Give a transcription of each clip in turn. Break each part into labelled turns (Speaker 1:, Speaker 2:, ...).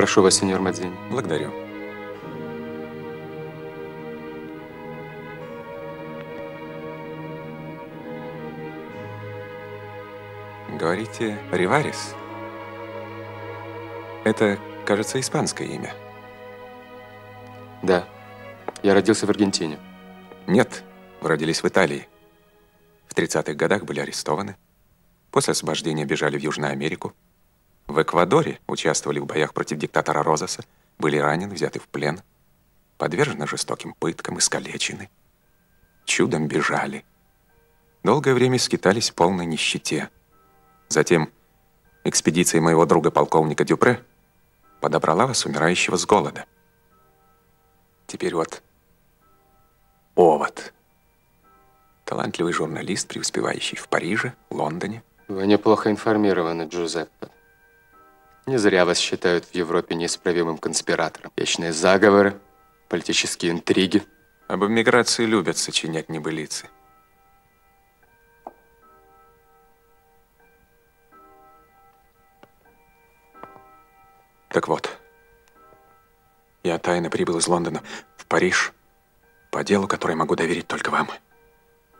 Speaker 1: Прошу вас, сеньор Мадзини.
Speaker 2: Благодарю. Говорите, Риварис? Это, кажется, испанское имя.
Speaker 1: Да. Я родился в Аргентине.
Speaker 2: Нет, вы родились в Италии. В 30-х годах были арестованы. После освобождения бежали в Южную Америку. В Эквадоре участвовали в боях против диктатора Розаса, были ранены, взяты в плен, подвержены жестоким пыткам, искалечены. Чудом бежали. Долгое время скитались в полной нищете. Затем экспедиция моего друга полковника Дюпре подобрала вас, умирающего с голода. Теперь вот овод. Талантливый журналист, преуспевающий в Париже, Лондоне.
Speaker 1: Вы неплохо информированы, Джузеппе. Не зря вас считают в Европе неисправимым конспиратором. Вечные заговоры, политические интриги.
Speaker 2: Об эмиграции любят сочинять небылицы. Так вот, я тайно прибыл из Лондона в Париж по делу, которое могу доверить только вам.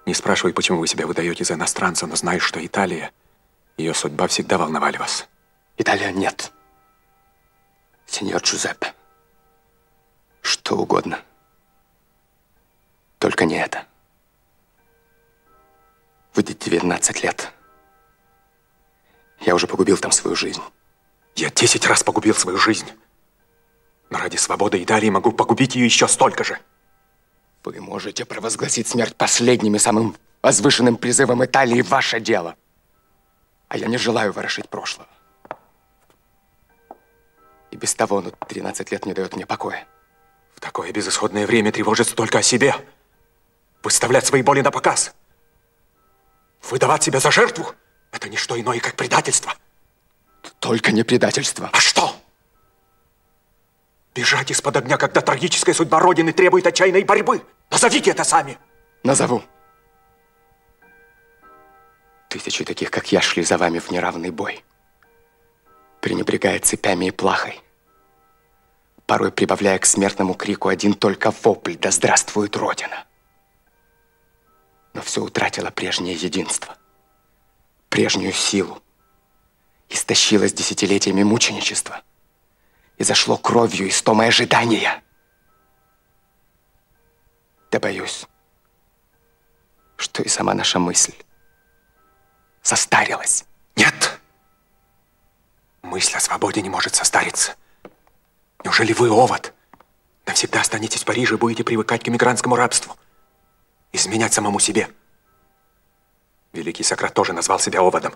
Speaker 2: Не спрашивай, почему вы себя выдаете за иностранца, но знаю, что Италия, ее судьба всегда волновали вас.
Speaker 1: Италия нет. Сеньор Джузеппе. Что угодно. Только не это. Вы 19 лет. Я уже погубил там свою жизнь.
Speaker 2: Я 10 раз погубил свою жизнь. Но ради свободы Италии могу погубить ее еще столько же.
Speaker 1: Вы можете провозгласить смерть последним и самым возвышенным призывом Италии ваше дело. А я не желаю ворошить прошлого. Без того, ну, 13 лет не дает мне покоя.
Speaker 2: В такое безысходное время тревожиться только о себе. Выставлять свои боли на показ. Выдавать себя за жертву – это не что иное, как предательство.
Speaker 1: Только не предательство.
Speaker 2: А что? Бежать из-под огня, когда трагическая судьба Родины требует отчаянной борьбы. Назовите это сами.
Speaker 1: Назову. Тысячи таких, как я, шли за вами в неравный бой, пренебрегая цепями и плахой, порой прибавляя к смертному крику один только вопль «Да здравствует Родина!». Но все утратило прежнее единство, прежнюю силу, истощилось десятилетиями мученичества – и зашло кровью истомое ожидания. Да боюсь, что и сама наша мысль состарилась.
Speaker 2: Нет! Мысль о свободе не может состариться. Неужели вы, овод, навсегда останетесь в Париже и будете привыкать к эмигрантскому рабству? Изменять самому себе? Великий Сократ тоже назвал себя оводом,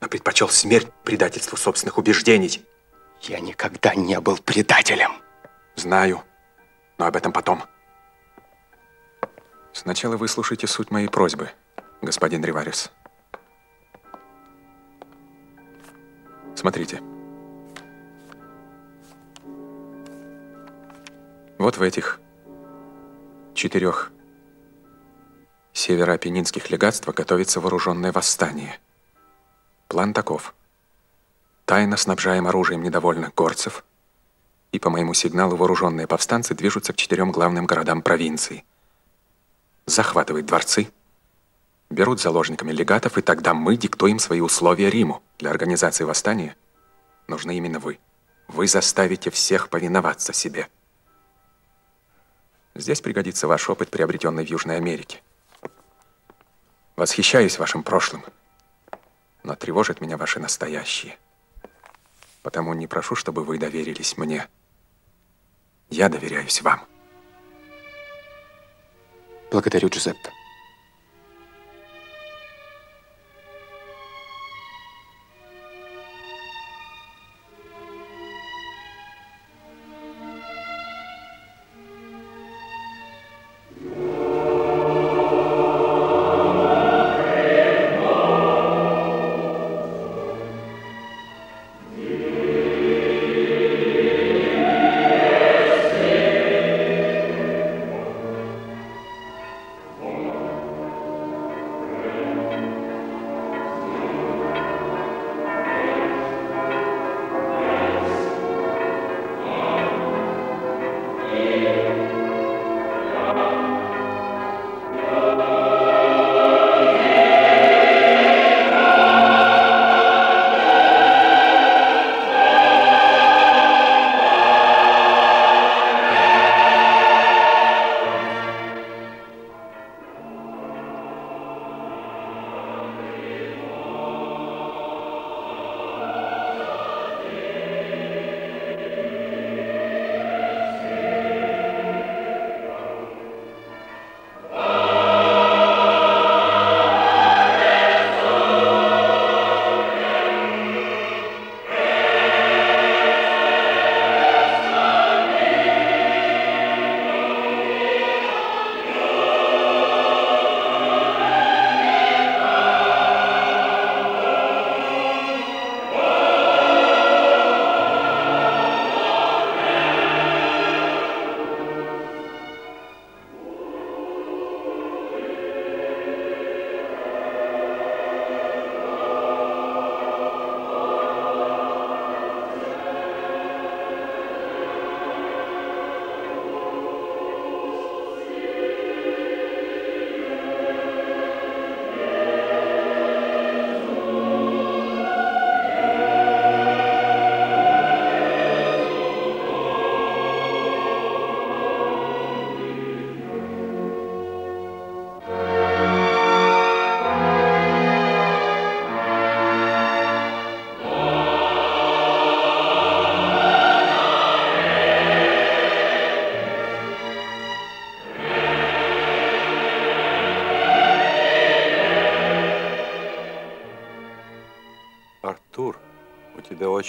Speaker 2: но предпочел смерть предательству собственных убеждений.
Speaker 1: Я никогда не был предателем.
Speaker 2: Знаю, но об этом потом. Сначала выслушайте суть моей просьбы, господин Риварис. Смотрите. Вот в этих четырех североапеннинских легатствах готовится вооруженное восстание. План таков – Тайно снабжаем оружием недовольных горцев, и по моему сигналу вооруженные повстанцы движутся к четырем главным городам провинции. Захватывают дворцы, берут заложниками легатов, и тогда мы диктуем свои условия Риму. Для организации восстания нужны именно вы. Вы заставите всех повиноваться себе. Здесь пригодится ваш опыт, приобретенный в Южной Америке. Восхищаюсь вашим прошлым, но тревожит меня ваше настоящее. Потому не прошу, чтобы вы доверились мне. Я доверяюсь вам.
Speaker 1: Благодарю, Джузеппе.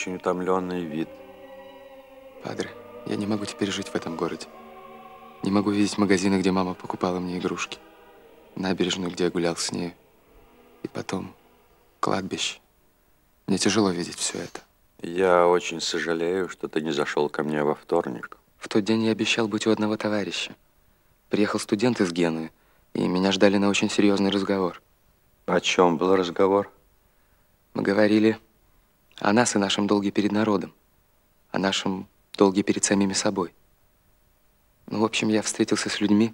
Speaker 3: Очень утомленный вид.
Speaker 1: Падре, я не могу теперь жить в этом городе. Не могу видеть магазины, где мама покупала мне игрушки. Набережную, где я гулял с ней. И потом кладбище. Мне тяжело видеть все это.
Speaker 3: Я очень сожалею, что ты не зашел ко мне во вторник.
Speaker 1: В тот день я обещал быть у одного товарища. Приехал студент из Генуи, и меня ждали на очень серьезный разговор.
Speaker 3: О чем был разговор?
Speaker 1: Мы говорили о нас и нашем долге перед народом. О нашем долге перед самими собой. Ну, в общем, я встретился с людьми,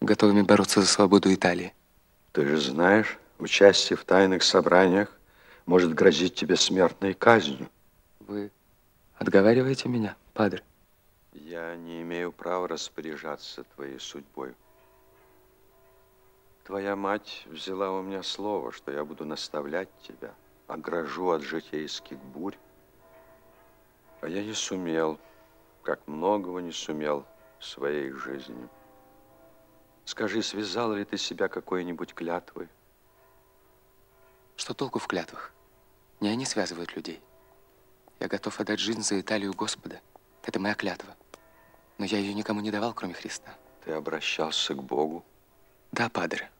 Speaker 1: готовыми бороться за свободу Италии.
Speaker 3: Ты же знаешь, участие в тайных собраниях может грозить тебе смертной казнью.
Speaker 1: Вы отговариваете меня, падре?
Speaker 3: Я не имею права распоряжаться твоей судьбой. Твоя мать взяла у меня слово, что я буду наставлять тебя огражу от житейских бурь. А я не сумел, как многого не сумел в своей жизни. Скажи, связал ли ты себя какой-нибудь клятвой?
Speaker 1: Что толку в клятвах? Не они связывают людей. Я готов отдать жизнь за Италию Господа. Это моя клятва. Но я ее никому не давал, кроме Христа.
Speaker 3: Ты обращался к Богу?
Speaker 1: Да, падре.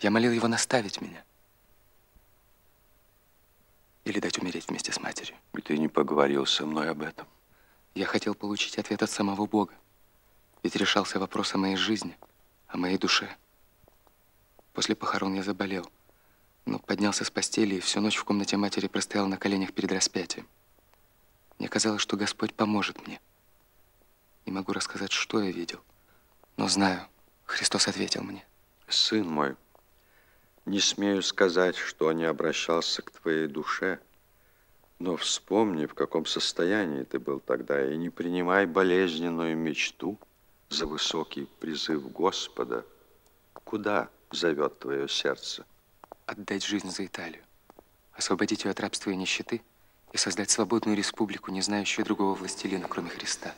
Speaker 1: Я молил его наставить меня. Или дать умереть вместе с матерью.
Speaker 3: И ты не поговорил со мной об этом?
Speaker 1: Я хотел получить ответ от самого Бога. Ведь решался вопрос о моей жизни, о моей душе. После похорон я заболел, но поднялся с постели и всю ночь в комнате матери простоял на коленях перед распятием. Мне казалось, что Господь поможет мне. Не могу рассказать, что я видел, но знаю, Христос ответил мне.
Speaker 3: Сын мой, не смею сказать, что не обращался к твоей душе, но вспомни, в каком состоянии ты был тогда, и не принимай болезненную мечту за высокий призыв Господа. Куда зовет твое сердце?
Speaker 1: Отдать жизнь за Италию, освободить ее от рабства и нищеты и создать свободную республику, не знающую другого властелина, кроме Христа.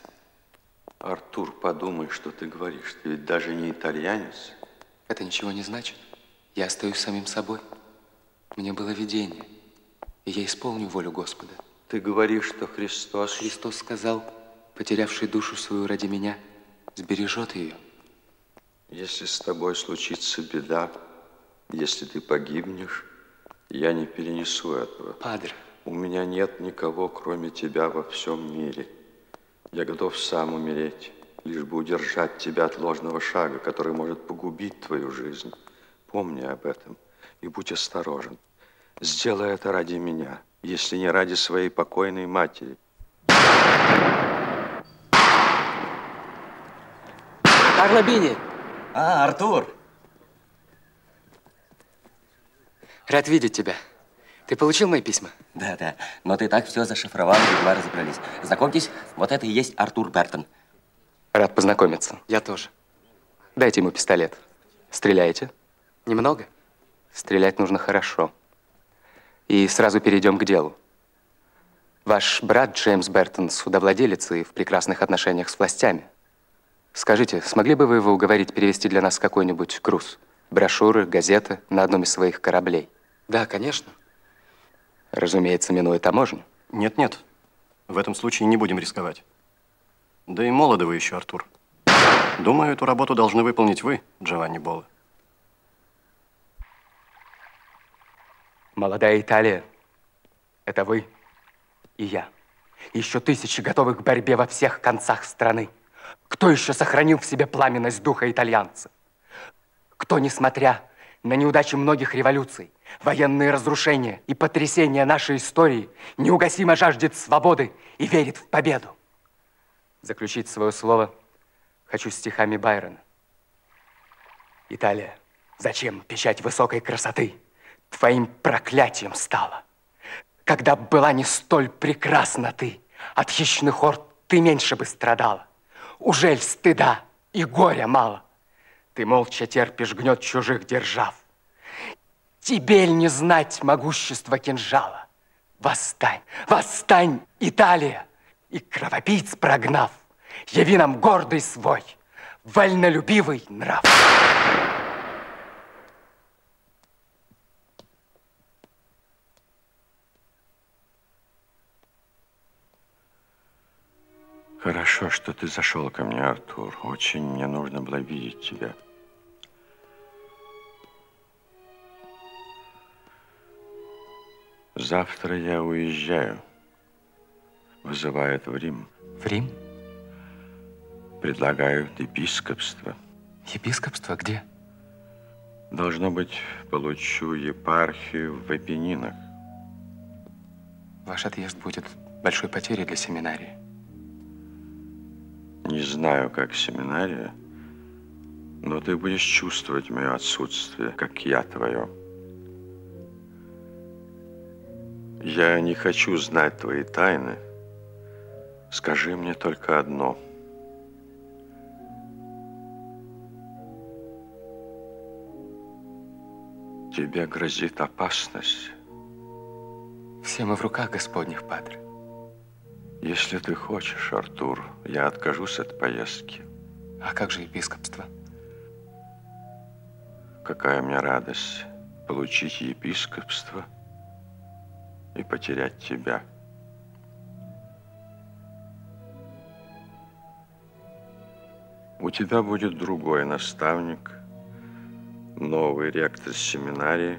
Speaker 3: Артур, подумай, что ты говоришь. Ты ведь даже не итальянец.
Speaker 1: Это ничего не значит. Я остаюсь самим собой. Мне было видение, и я исполню волю Господа.
Speaker 3: Ты говоришь, что Христос...
Speaker 1: Христос сказал, потерявший душу свою ради меня, сбережет ее.
Speaker 3: Если с тобой случится беда, если ты погибнешь, я не перенесу этого.
Speaker 1: Падре.
Speaker 3: У меня нет никого, кроме тебя во всем мире. Я готов сам умереть, лишь бы удержать тебя от ложного шага, который может погубить твою жизнь. Помни об этом и будь осторожен. Сделай это ради меня, если не ради своей покойной матери.
Speaker 4: Карло Бини.
Speaker 5: А, Артур.
Speaker 4: Рад видеть тебя. Ты получил мои письма?
Speaker 5: Да, да. Но ты так все зашифровал, едва разобрались. Знакомьтесь, вот это и есть Артур Бертон.
Speaker 1: Рад познакомиться.
Speaker 4: Я тоже.
Speaker 1: Дайте ему пистолет. Стреляете?
Speaker 4: Немного?
Speaker 1: Стрелять нужно хорошо. И сразу перейдем к делу. Ваш брат Джеймс Бертон судовладелец и в прекрасных отношениях с властями. Скажите, смогли бы вы его уговорить перевести для нас какой-нибудь груз? Брошюры, газеты на одном из своих кораблей?
Speaker 4: Да, конечно.
Speaker 1: Разумеется, минуя таможню.
Speaker 6: Нет-нет, в этом случае не будем рисковать. Да и молоды вы еще, Артур. Думаю, эту работу должны выполнить вы, Джованни Бола.
Speaker 1: Молодая Италия, это вы и я. Еще тысячи готовых к борьбе во всех концах страны. Кто еще сохранил в себе пламенность духа итальянца? Кто, несмотря на неудачи многих революций, военные разрушения и потрясения нашей истории, неугасимо жаждет свободы и верит в победу? Заключить свое слово хочу стихами Байрона. Италия, зачем печать высокой красоты твоим проклятием стала? Когда была не столь прекрасна ты, от хищных орд ты меньше бы страдала. Ужель стыда и горя мало? Ты молча терпишь гнет чужих держав. Тебе ль не знать могущества кинжала? Восстань, восстань, Италия! И кровопийц прогнав, яви нам гордый свой, вольнолюбивый нрав.
Speaker 3: Хорошо, что ты зашел ко мне, Артур. Очень мне нужно было видеть тебя. Завтра я уезжаю. Вызывают в Рим.
Speaker 1: В Рим?
Speaker 3: Предлагают епископство.
Speaker 1: Епископство где?
Speaker 3: Должно быть, получу епархию в Апеннинах.
Speaker 1: Ваш отъезд будет большой потерей для семинарии.
Speaker 3: Не знаю, как семинария, но ты будешь чувствовать мое отсутствие, как я твое. Я не хочу знать твои тайны. Скажи мне только одно. Тебе грозит опасность.
Speaker 1: Все мы в руках Господних, Падре.
Speaker 3: Если ты хочешь, Артур, я откажусь от поездки.
Speaker 1: А как же епископство?
Speaker 3: Какая мне радость получить епископство и потерять тебя. У тебя будет другой наставник, новый ректор семинарии,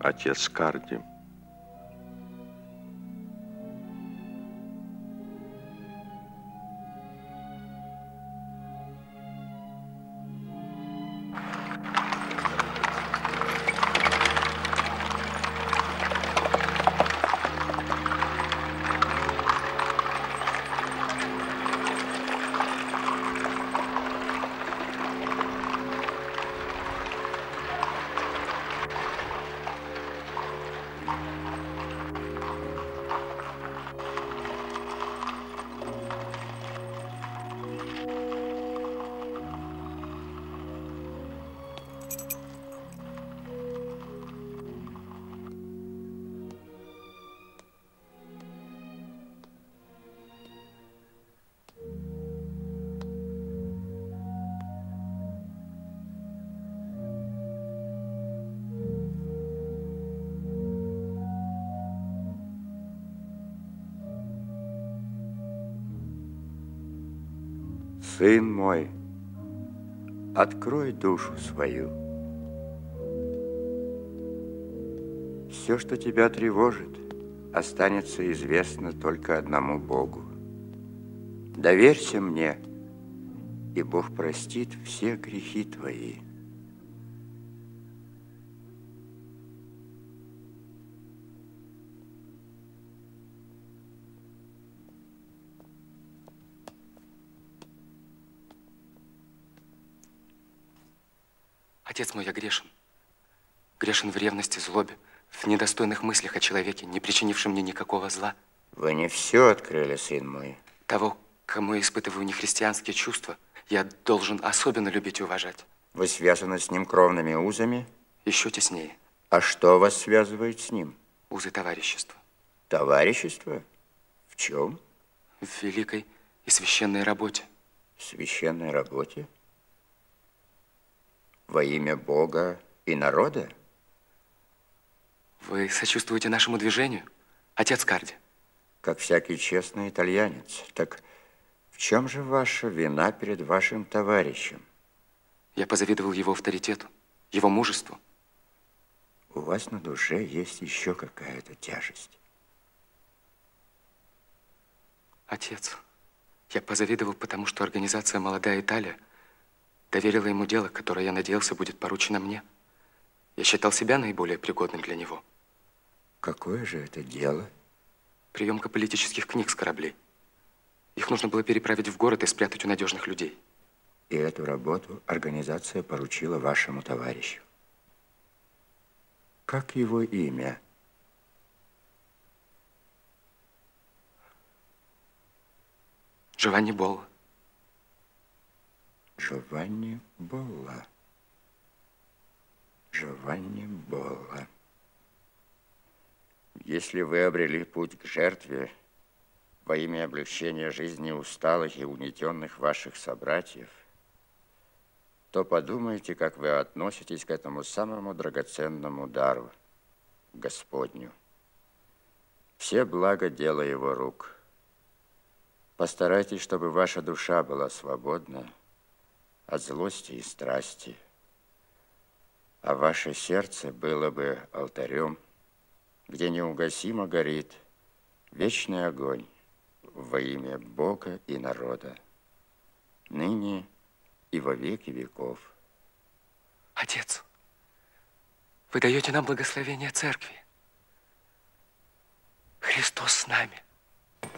Speaker 3: отец Карди.
Speaker 7: Сын мой, открой душу свою. Все, что тебя тревожит, останется известно только одному Богу. Доверься мне, и Бог простит все грехи твои.
Speaker 1: Отец мой, я грешен. Грешен в ревности, злобе, в недостойных мыслях о человеке, не причинившем мне никакого зла.
Speaker 7: Вы не все открыли, сын мой.
Speaker 1: Того, кому я испытываю нехристианские чувства, я должен особенно любить и уважать.
Speaker 7: Вы связаны с ним кровными узами?
Speaker 1: Еще теснее.
Speaker 7: А что вас связывает с ним?
Speaker 1: Узы товарищества.
Speaker 7: Товарищество? В чем?
Speaker 1: В великой и священной работе.
Speaker 7: Священной работе? Во имя Бога и народа?
Speaker 1: Вы сочувствуете нашему движению, отец Карди?
Speaker 7: Как всякий честный итальянец. Так в чем же ваша вина перед вашим товарищем?
Speaker 1: Я позавидовал его авторитету, его мужеству.
Speaker 7: У вас на душе есть еще какая-то тяжесть.
Speaker 1: Отец, я позавидовал, потому что организация «Молодая Италия» доверила ему дело, которое, я надеялся, будет поручено мне. Я считал себя наиболее пригодным для него.
Speaker 7: Какое же это дело?
Speaker 1: Приемка политических книг с кораблей. Их нужно было переправить в город и спрятать у надежных людей.
Speaker 7: И эту работу организация поручила вашему товарищу. Как его имя?
Speaker 1: Джованни Болла.
Speaker 7: Джованни Болла. Джованни Болла. Если вы обрели путь к жертве во имя облегчения жизни усталых и угнетенных ваших собратьев, то подумайте, как вы относитесь к этому самому драгоценному дару, Господню. Все блага дела его рук. Постарайтесь, чтобы ваша душа была свободна от злости и страсти, а ваше сердце было бы алтарем, где неугасимо горит вечный огонь во имя Бога и народа, ныне и во веки веков.
Speaker 1: Отец, вы даете нам благословение церкви. Христос с нами.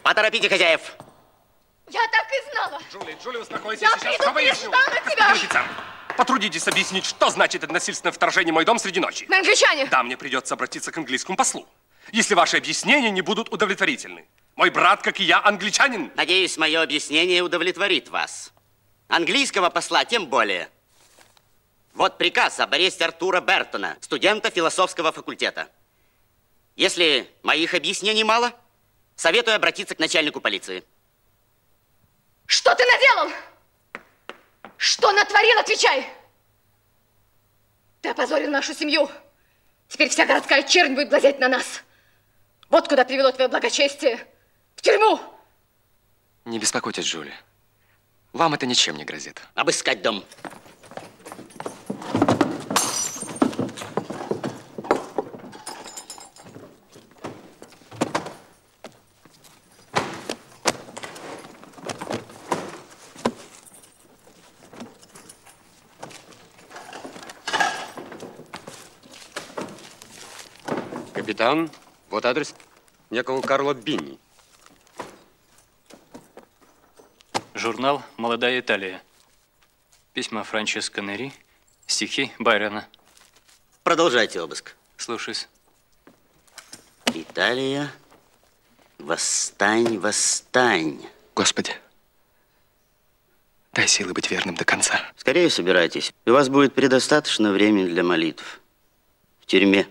Speaker 8: Поторопите хозяев.
Speaker 9: Я так и знала.
Speaker 10: Джули, Джули, успокойся,
Speaker 9: Я
Speaker 10: сейчас выясню.
Speaker 9: перестану тебя.
Speaker 10: Офицер, потрудитесь объяснить, что значит это насильственное вторжение в мой дом среди ночи.
Speaker 9: Мы англичане.
Speaker 10: Да, мне придется обратиться к английскому послу, если ваши объяснения не будут удовлетворительны. Мой брат, как и я, англичанин.
Speaker 8: Надеюсь, мое объяснение удовлетворит вас. Английского посла тем более. Вот приказ об аресте Артура Бертона, студента философского факультета. Если моих объяснений мало, советую обратиться к начальнику полиции.
Speaker 9: Что ты наделал? Что натворил, отвечай! Ты опозорил нашу семью. Теперь вся городская чернь будет глазеть на нас. Вот куда привело твое благочестие. В тюрьму.
Speaker 1: Не беспокойтесь, Джули. Вам это ничем не грозит.
Speaker 8: Обыскать дом.
Speaker 5: Капитан, вот адрес некого Карло Бинни.
Speaker 11: Журнал «Молодая Италия». Письма Франческо Нери, стихи Байрона.
Speaker 8: Продолжайте обыск.
Speaker 11: Слушаюсь.
Speaker 8: Италия, восстань, восстань.
Speaker 1: Господи, дай силы быть верным до конца.
Speaker 8: Скорее собирайтесь. У вас будет предостаточно времени для молитв. В тюрьме.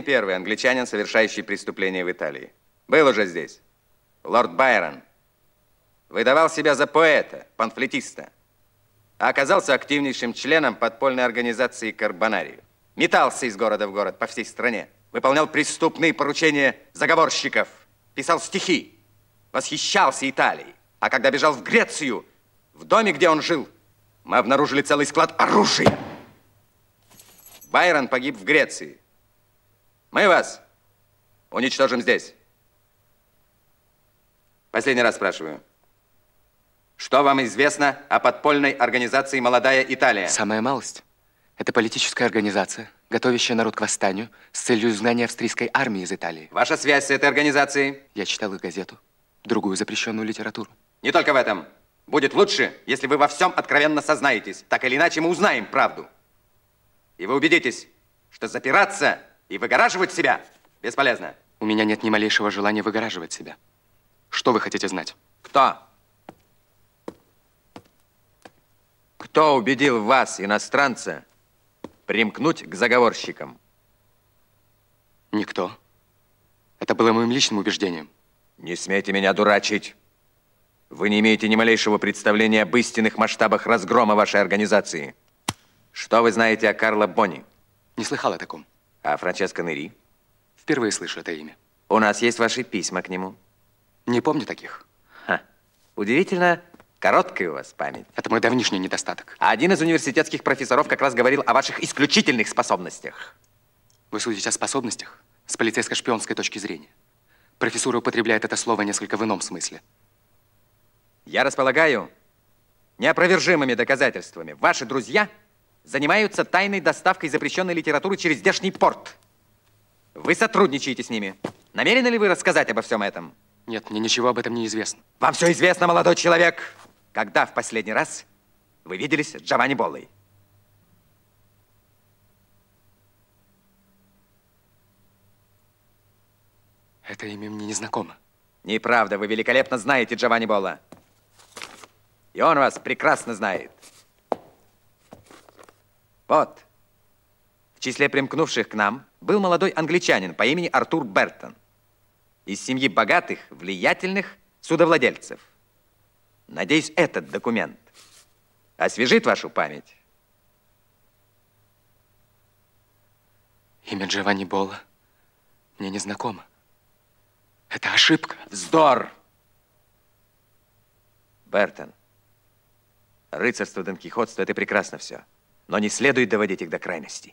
Speaker 12: Не первый англичанин, совершающий преступление в Италии. Был уже здесь. Лорд Байрон. Выдавал себя за поэта, памфлетиста. А оказался активнейшим членом подпольной организации Карбонарию. Метался из города в город по всей стране. Выполнял преступные поручения заговорщиков. Писал стихи. Восхищался Италией. А когда бежал в Грецию, в доме, где он жил, мы обнаружили целый склад оружия. Байрон погиб в Греции. Мы вас уничтожим здесь. Последний раз спрашиваю. Что вам известно о подпольной организации «Молодая Италия»?
Speaker 1: Самая малость. Это политическая организация, готовящая народ к восстанию с целью изгнания австрийской армии из Италии.
Speaker 12: Ваша связь с этой организацией?
Speaker 1: Я читал их газету, другую запрещенную литературу.
Speaker 12: Не только в этом. Будет лучше, если вы во всем откровенно сознаетесь. Так или иначе мы узнаем правду. И вы убедитесь, что запираться и выгораживать себя бесполезно.
Speaker 1: У меня нет ни малейшего желания выгораживать себя. Что вы хотите знать?
Speaker 12: Кто? Кто убедил вас, иностранца, примкнуть к заговорщикам?
Speaker 1: Никто. Это было моим личным убеждением.
Speaker 12: Не смейте меня дурачить. Вы не имеете ни малейшего представления об истинных масштабах разгрома вашей организации. Что вы знаете о Карло Бонни?
Speaker 1: Не слыхал о таком.
Speaker 12: А Франческо Нери?
Speaker 1: Впервые слышу это имя.
Speaker 12: У нас есть ваши письма к нему.
Speaker 1: Не помню таких.
Speaker 12: Ха. Удивительно, короткая у вас память.
Speaker 1: Это мой давнишний недостаток.
Speaker 12: А один из университетских профессоров как раз говорил о ваших исключительных способностях.
Speaker 1: Вы судите о способностях с полицейско-шпионской точки зрения. Профессура употребляет это слово несколько в ином смысле.
Speaker 12: Я располагаю неопровержимыми доказательствами. Ваши друзья занимаются тайной доставкой запрещенной литературы через здешний порт. Вы сотрудничаете с ними. Намерены ли вы рассказать обо всем этом?
Speaker 1: Нет, мне ничего об этом не известно.
Speaker 12: Вам все известно, молодой человек. Когда в последний раз вы виделись с Джованни Боллой?
Speaker 1: Это имя мне не знакомо.
Speaker 12: Неправда, вы великолепно знаете Джованни Болла. И он вас прекрасно знает. Вот. В числе примкнувших к нам был молодой англичанин по имени Артур Бертон. Из семьи богатых, влиятельных судовладельцев. Надеюсь, этот документ освежит вашу память.
Speaker 1: Имя Джованни Болла мне не знакомо. Это ошибка.
Speaker 12: Вздор! Бертон, рыцарство, Дон Кихотство – это прекрасно все. Но не следует доводить их до крайности.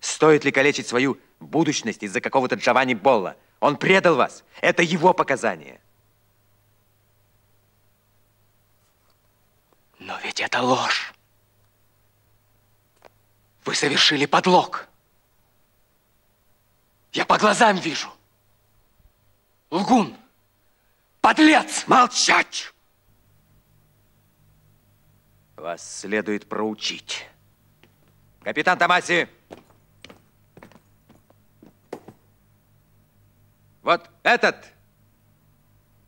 Speaker 12: Стоит ли калечить свою будущность из-за какого-то Джованни Болла? Он предал вас. Это его показания.
Speaker 1: Но ведь это ложь. Вы совершили подлог. Я по глазам вижу. Лгун. Подлец.
Speaker 12: Молчать! Вас следует проучить. Капитан Томаси! Вот этот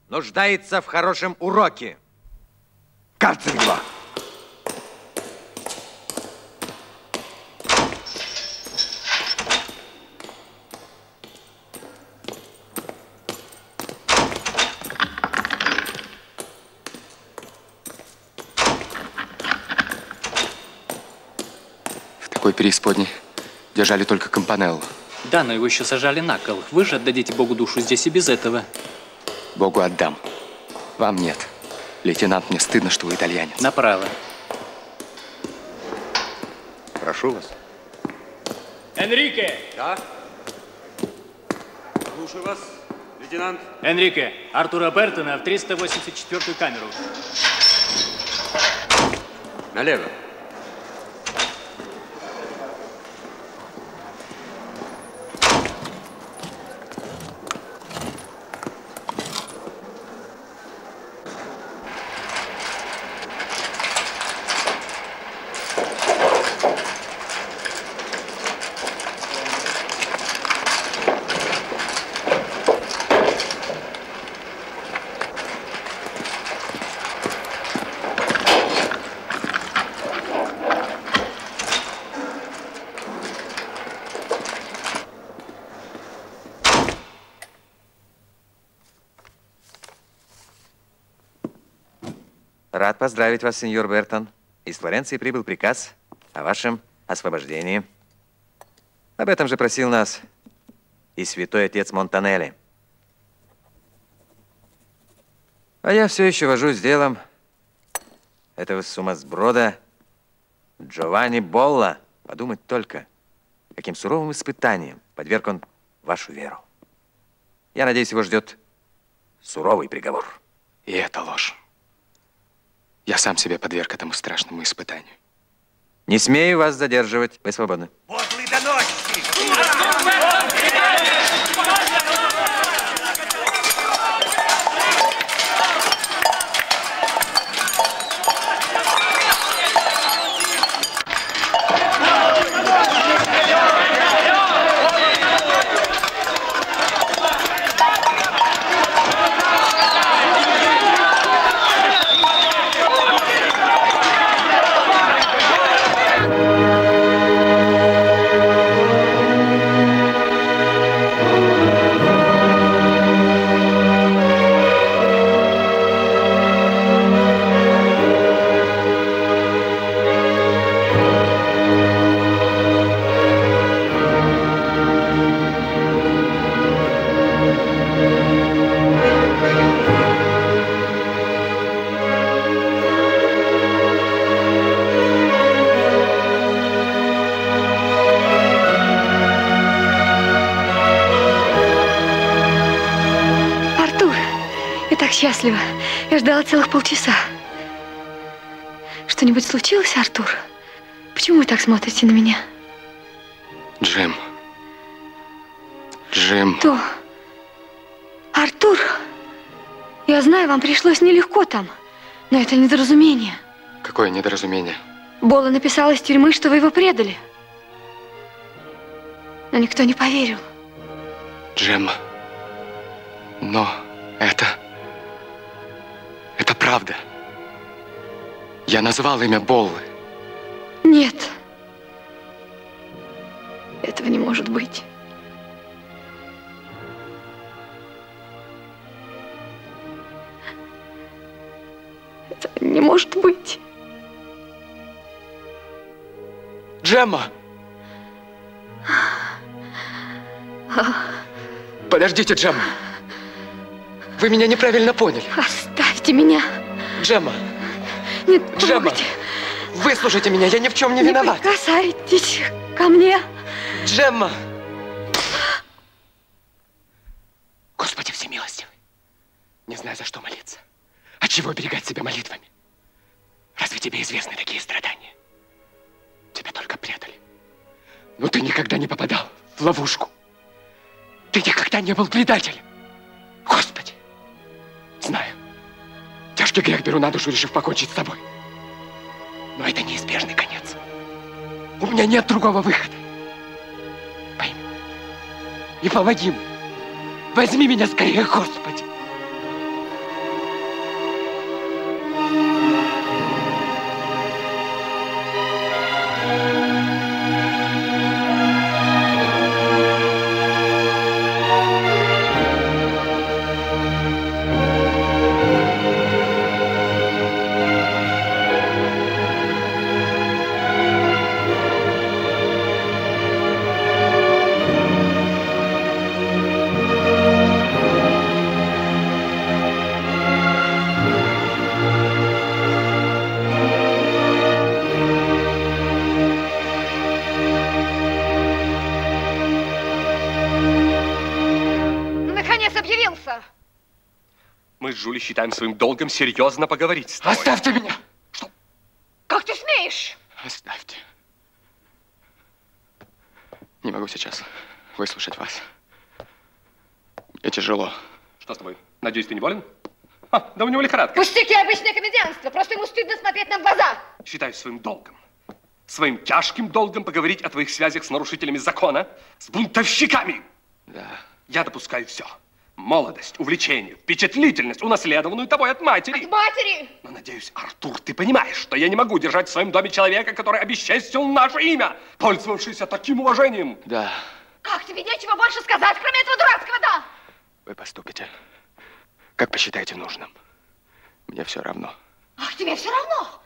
Speaker 12: нуждается в хорошем уроке. Карцер его!
Speaker 1: В такой преисподней держали только Компанеллу.
Speaker 11: Да, но его еще сажали на кол. Вы же отдадите Богу душу здесь и без этого.
Speaker 1: Богу отдам. Вам нет. Лейтенант, мне стыдно, что вы итальянец.
Speaker 11: Направо.
Speaker 12: Прошу вас.
Speaker 11: Энрике!
Speaker 5: Да? Слушаю вас, лейтенант.
Speaker 11: Энрике, Артура Бертона в 384-ю камеру.
Speaker 5: Налево.
Speaker 12: Рад поздравить вас, сеньор Бертон. Из Флоренции прибыл приказ о вашем освобождении. Об этом же просил нас и святой отец Монтанелли.
Speaker 13: А я все еще вожусь с делом этого сумасброда Джованни Болла. Подумать только, каким суровым испытанием подверг он вашу веру. Я надеюсь, его ждет суровый приговор.
Speaker 1: И это ложь. Я сам себя подверг этому страшному испытанию.
Speaker 13: Не смею вас задерживать. Вы свободны.
Speaker 14: Подлый
Speaker 9: счастлива. Я ждала целых полчаса. Что-нибудь случилось, Артур? Почему вы так смотрите на меня?
Speaker 1: Джим. Джим.
Speaker 9: Что? Артур, я знаю, вам пришлось нелегко там, но это недоразумение.
Speaker 1: Какое недоразумение.
Speaker 9: Бола написала из тюрьмы, что вы его предали. Но никто не поверил.
Speaker 1: Джем. Но это... Правда. Я назвал имя Боллы.
Speaker 9: Нет. Этого не может быть. Это не может быть.
Speaker 1: Джемма! Подождите, Джемма. Вы меня неправильно поняли.
Speaker 9: Оставьте меня.
Speaker 1: Джемма,
Speaker 9: Нет,
Speaker 1: Джемма,
Speaker 9: трогайте.
Speaker 1: выслушайте меня, я ни в чем не виноват.
Speaker 9: прикасайтесь ко мне.
Speaker 1: Джемма! Господи всемилостивый, не знаю, за что молиться. От чего оберегать себя молитвами? Разве тебе известны такие страдания? Тебя только предали. Но ты никогда не попадал в ловушку. Ты никогда не был предателем. Господи! Тяжкий грех беру на душу, решив покончить с тобой. Но это неизбежный конец. У меня нет другого выхода. Пойми. И помоги мне. Возьми меня скорее, Господи.
Speaker 10: Считаем своим долгом серьезно поговорить с тобой.
Speaker 1: Оставьте меня!
Speaker 9: Как ты смеешь?
Speaker 1: Оставьте. Не могу сейчас выслушать вас. Мне тяжело.
Speaker 10: Что с тобой? Надеюсь, ты не болен? А, да у него лихорадка.
Speaker 9: Пустяки, обычное комедианство. Просто ему стыдно смотреть нам в глаза.
Speaker 10: Считаю своим долгом, своим тяжким долгом поговорить о твоих связях с нарушителями закона, с бунтовщиками.
Speaker 1: Да.
Speaker 10: Я допускаю все. Молодость, увлечение, впечатлительность, унаследованную тобой от матери.
Speaker 9: От матери!
Speaker 10: Но, надеюсь, Артур, ты понимаешь, что я не могу держать в своем доме человека, который обесчестил наше имя, пользовавшийся таким уважением.
Speaker 1: Да,
Speaker 9: Как тебе нечего больше сказать, кроме этого дурацкого «да»?
Speaker 1: вы поступите, как посчитаете нужным. Мне все равно.
Speaker 9: Ах, тебе все равно.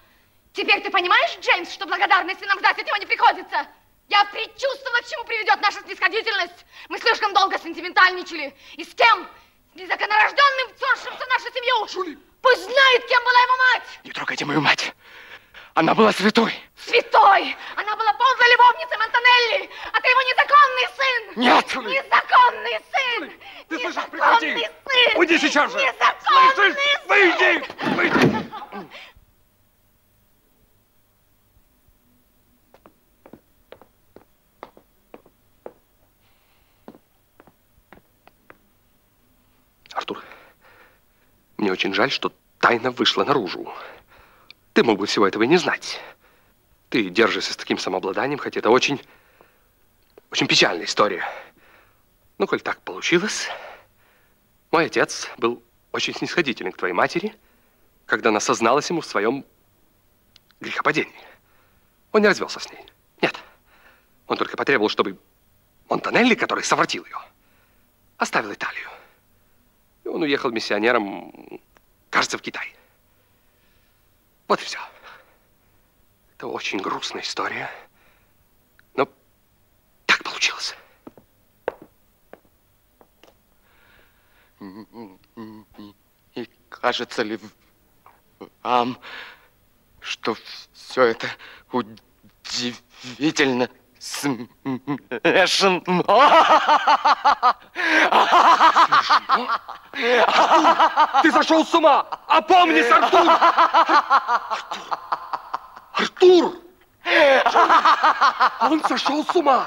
Speaker 9: Теперь ты понимаешь, Джеймс, что благодарности нам ждать от него не приходится? Я предчувствовала, к чему приведет наша снисходительность. Мы слишком долго сентиментальничали. И с кем? С незаконорожденным, вторгшимся в нашу семью.
Speaker 10: Жули,
Speaker 15: Пусть знает, кем была его мать!
Speaker 1: Не трогайте мою мать! Она была святой!
Speaker 15: Святой! Она была полной любовницей Монтанелли! А ты его незаконный сын!
Speaker 1: Нет!
Speaker 15: Незаконный сын!
Speaker 10: Ты слышишь? Прекрати!
Speaker 15: сын!
Speaker 10: Уйди сейчас же!
Speaker 15: Незаконный
Speaker 10: Слышишь?
Speaker 15: сын!
Speaker 10: Выйди! Выйди! Артур, мне очень жаль, что тайна вышла наружу. Ты мог бы всего этого и не знать. Ты держишься с таким самообладанием, хотя это очень, очень печальная история. Ну, коль так получилось, мой отец был очень снисходителен к твоей матери, когда она созналась ему в своем грехопадении. Он не развелся с ней. Нет. Он только потребовал, чтобы Монтанелли, который совратил ее, оставил Италию. Он уехал миссионером, кажется, в Китай. Вот и все. Это очень грустная история. Но так получилось.
Speaker 1: И кажется ли вам, что все это удивительно смешно?
Speaker 10: Ты сошел с ума! Опомнись, Артур! Артур! Артур! Он сошел с ума!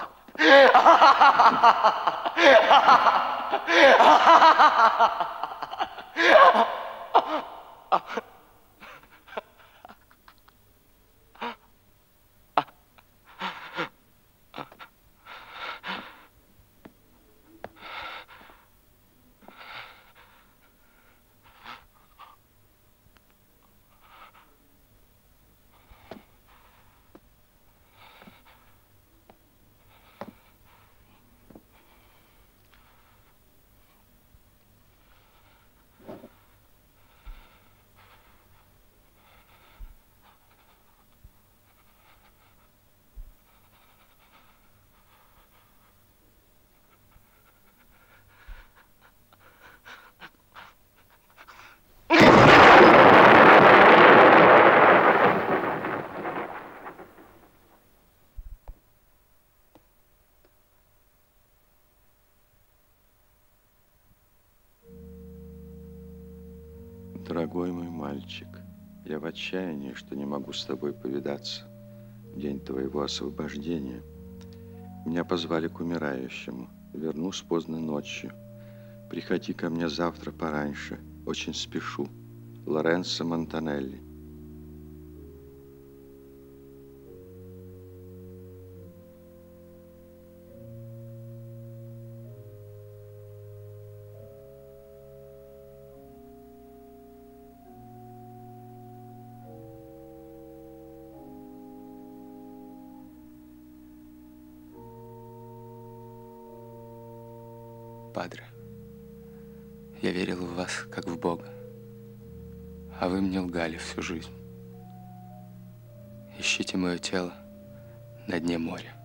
Speaker 3: Дорогой мой мальчик, я в отчаянии, что не могу с тобой повидаться в день твоего освобождения. Меня позвали к умирающему. Вернусь поздно ночью. Приходи ко мне завтра пораньше. Очень спешу. Лоренцо Монтанелли.
Speaker 16: Вас, как в Бога, а вы мне лгали всю жизнь. Ищите мое тело на дне моря.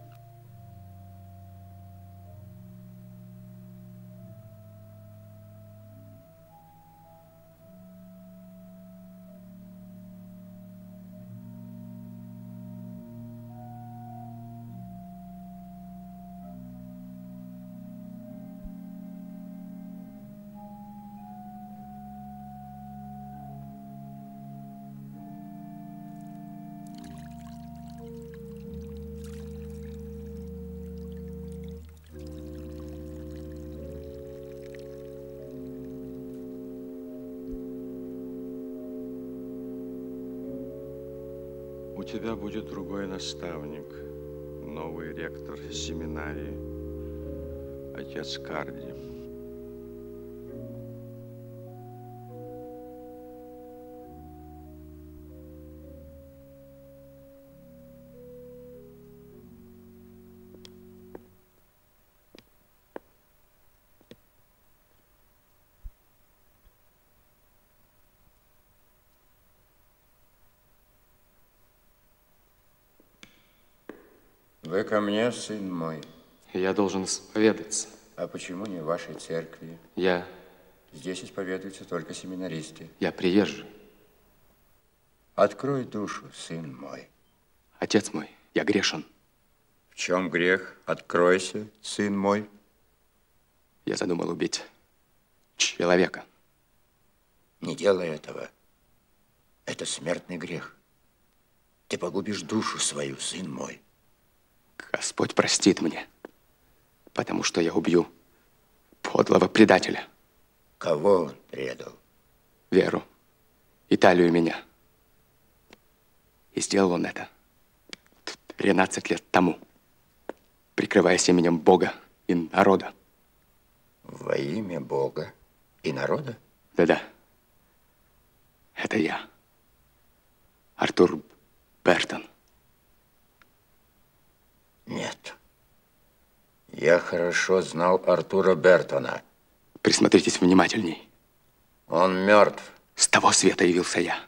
Speaker 3: Тебя будет другой наставник, новый ректор семинарии, отец Карди.
Speaker 7: Вы ко мне, сын мой.
Speaker 16: Я должен исповедаться.
Speaker 7: А почему не в вашей церкви?
Speaker 16: Я
Speaker 7: Здесь исповедуются только семинаристы.
Speaker 1: Я приезжий.
Speaker 7: Открой душу, сын мой.
Speaker 1: Отец мой, я грешен.
Speaker 7: В чем грех? Откройся, сын мой.
Speaker 1: Я задумал убить человека.
Speaker 7: Не делай этого. Это смертный грех. Ты погубишь душу свою, сын мой.
Speaker 1: Господь простит мне, потому что я убью подлого предателя.
Speaker 7: Кого он предал?
Speaker 1: Веру, Италию и меня. И сделал он это 13 лет тому, прикрываясь именем Бога и народа.
Speaker 7: Во имя Бога и народа?
Speaker 1: Да-да. Это я. Артур Бертон.
Speaker 7: Нет. Я хорошо знал Артура Бертона.
Speaker 1: Присмотритесь внимательней.
Speaker 7: Он мертв.
Speaker 1: С того света явился я,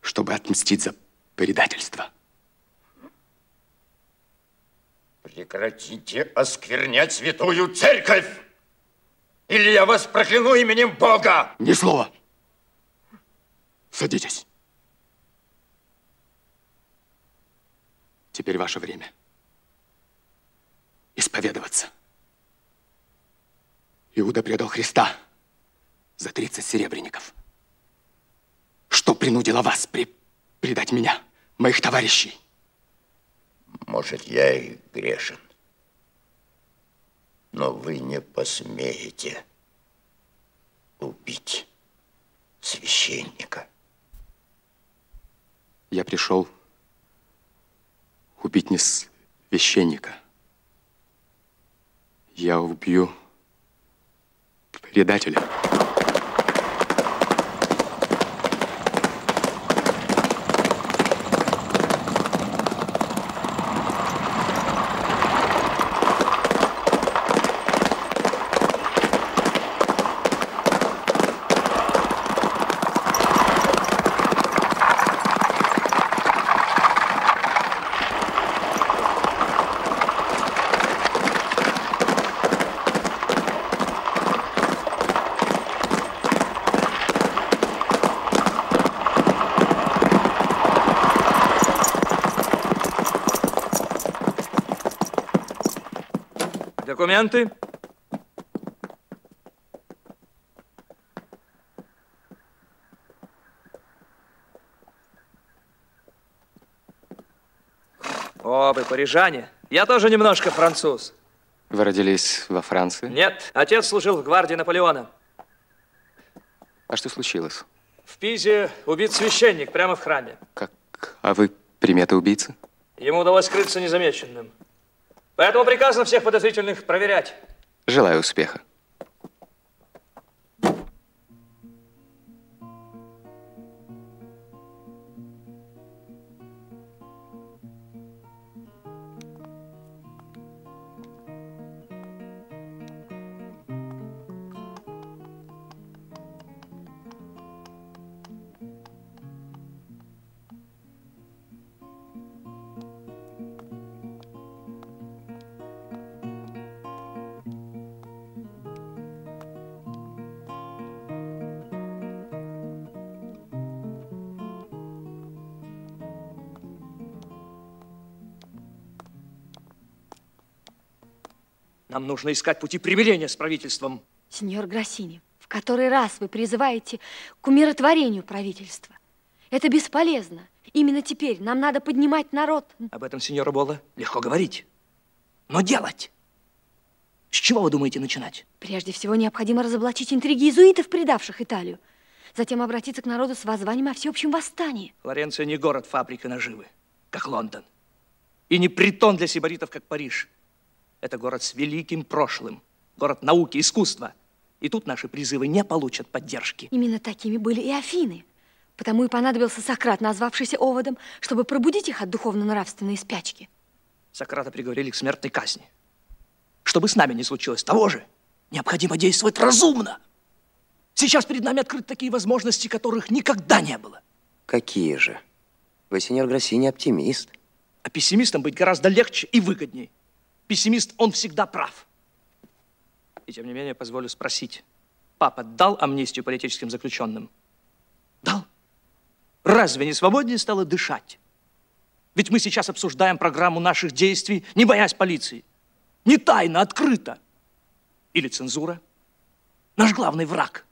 Speaker 1: чтобы отмстить за предательство.
Speaker 7: Прекратите осквернять святую церковь! Или я вас прокляну именем Бога!
Speaker 1: Ни слова! Садитесь. Теперь ваше время исповедоваться. Иуда предал Христа за 30 серебряников. Что принудило вас при... предать меня, моих товарищей?
Speaker 7: Может, я и грешен. Но вы не посмеете убить священника.
Speaker 1: Я пришел убить не священника. Я убью предателя.
Speaker 14: О, вы парижане. Я тоже немножко француз.
Speaker 1: Вы родились во Франции?
Speaker 14: Нет, отец служил в гвардии Наполеона.
Speaker 1: А что случилось?
Speaker 14: В Пизе убит священник прямо в храме.
Speaker 1: Как? А вы примета убийцы?
Speaker 14: Ему удалось скрыться незамеченным. Поэтому приказано всех подозрительных проверять.
Speaker 1: Желаю успеха.
Speaker 14: Нам нужно искать пути примирения с правительством.
Speaker 9: Сеньор Гроссини, в который раз вы призываете к умиротворению правительства. Это бесполезно. Именно теперь нам надо поднимать народ.
Speaker 14: Об этом, сеньора Бола, легко говорить. Но делать? С чего вы думаете начинать?
Speaker 9: Прежде всего, необходимо разоблачить интриги иезуитов, предавших Италию. Затем обратиться к народу с воззванием о всеобщем восстании.
Speaker 14: Флоренция не город-фабрика наживы, как Лондон. И не притон для сибаритов, как Париж. Это город с великим прошлым, город науки, искусства. И тут наши призывы не получат поддержки.
Speaker 9: Именно такими были и Афины. Потому и понадобился Сократ, назвавшийся оводом, чтобы пробудить их от духовно-нравственной спячки.
Speaker 14: Сократа приговорили к смертной казни. Чтобы с нами не случилось того же, необходимо действовать разумно. Сейчас перед нами открыты такие возможности, которых никогда не было.
Speaker 17: Какие же? Вы, сеньор Гроссини, оптимист.
Speaker 14: А пессимистом быть гораздо легче и выгодней. Пессимист, он всегда прав. И тем не менее, позволю спросить, папа дал амнистию политическим заключенным? Дал. Разве не свободнее стало дышать? Ведь мы сейчас обсуждаем программу наших действий, не боясь полиции. Не тайно, открыто. Или цензура? Наш главный враг.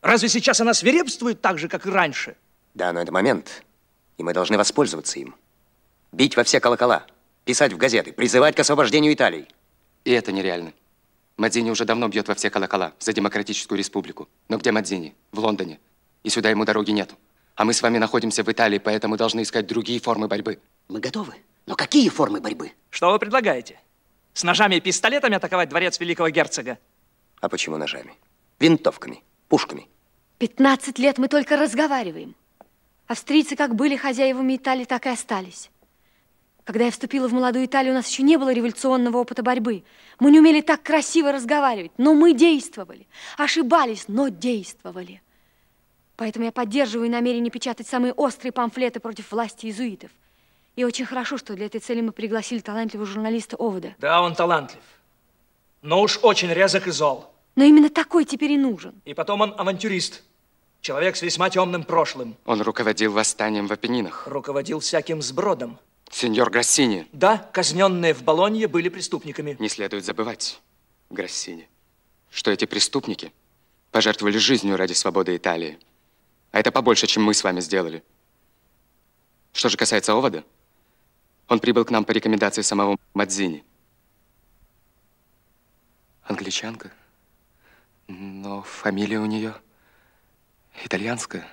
Speaker 14: Разве сейчас она свирепствует так же, как и раньше?
Speaker 17: Да, но это момент, и мы должны воспользоваться им. Бить во все колокола, писать в газеты, призывать к освобождению Италии.
Speaker 1: И это нереально. Мадзини уже давно бьет во все колокола за демократическую республику. Но где Мадзини? В Лондоне. И сюда ему дороги нету. А мы с вами находимся в Италии, поэтому должны искать другие формы борьбы.
Speaker 17: Мы готовы. Но какие формы борьбы?
Speaker 14: Что вы предлагаете? С ножами и пистолетами атаковать дворец великого герцога?
Speaker 17: А почему ножами? Винтовками, пушками.
Speaker 9: 15 лет мы только разговариваем. Австрийцы как были хозяевами Италии, так и остались. Когда я вступила в молодую Италию, у нас еще не было революционного опыта борьбы. Мы не умели так красиво разговаривать, но мы действовали. Ошибались, но действовали. Поэтому я поддерживаю намерение печатать самые острые памфлеты против власти иезуитов. И очень хорошо, что для этой цели мы пригласили талантливого журналиста Овода.
Speaker 14: Да, он талантлив. Но уж очень резок и зол.
Speaker 9: Но именно такой теперь и нужен.
Speaker 14: И потом он авантюрист. Человек с весьма темным прошлым.
Speaker 1: Он руководил восстанием в Апеннинах.
Speaker 14: Руководил всяким сбродом.
Speaker 1: Сеньор Грассини.
Speaker 14: Да, казненные в Болонье были преступниками.
Speaker 1: Не следует забывать, Грассини, что эти преступники пожертвовали жизнью ради свободы Италии. А это побольше, чем мы с вами сделали. Что же касается Овода, он прибыл к нам по рекомендации самого Мадзини. Англичанка? Но фамилия у нее итальянская.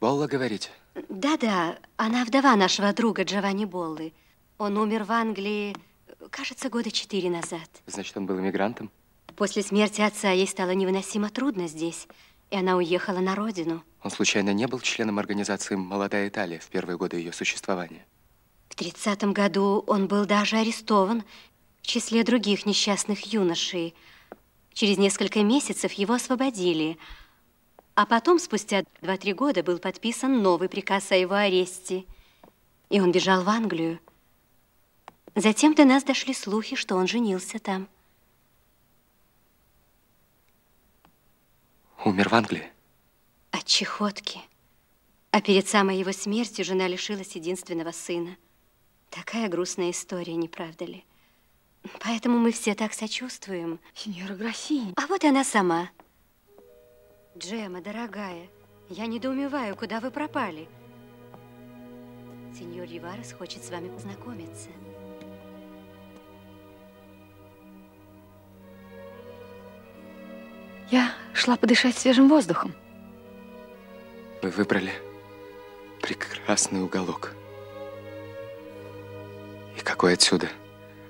Speaker 1: Болла, говорите?
Speaker 18: Да-да, она вдова нашего друга Джованни Боллы. Он умер в Англии, кажется, года четыре назад.
Speaker 1: Значит, он был иммигрантом?
Speaker 18: После смерти отца ей стало невыносимо трудно здесь, и она уехала на родину.
Speaker 1: Он случайно не был членом организации «Молодая Италия» в первые годы ее существования?
Speaker 18: В тридцатом году он был даже арестован в числе других несчастных юношей. Через несколько месяцев его освободили – а потом, спустя два-три года, был подписан новый приказ о его аресте. И он бежал в Англию. Затем до нас дошли слухи, что он женился там.
Speaker 1: Умер в Англии?
Speaker 18: От чехотки. А перед самой его смертью жена лишилась единственного сына. Такая грустная история, не правда ли? Поэтому мы все так сочувствуем.
Speaker 9: Сеньора Гроссини.
Speaker 18: А вот она сама. Джема, дорогая, я недоумеваю, куда вы пропали. Сеньор Риварес хочет с вами познакомиться.
Speaker 9: Я шла подышать свежим воздухом.
Speaker 1: Вы выбрали прекрасный уголок. И какой отсюда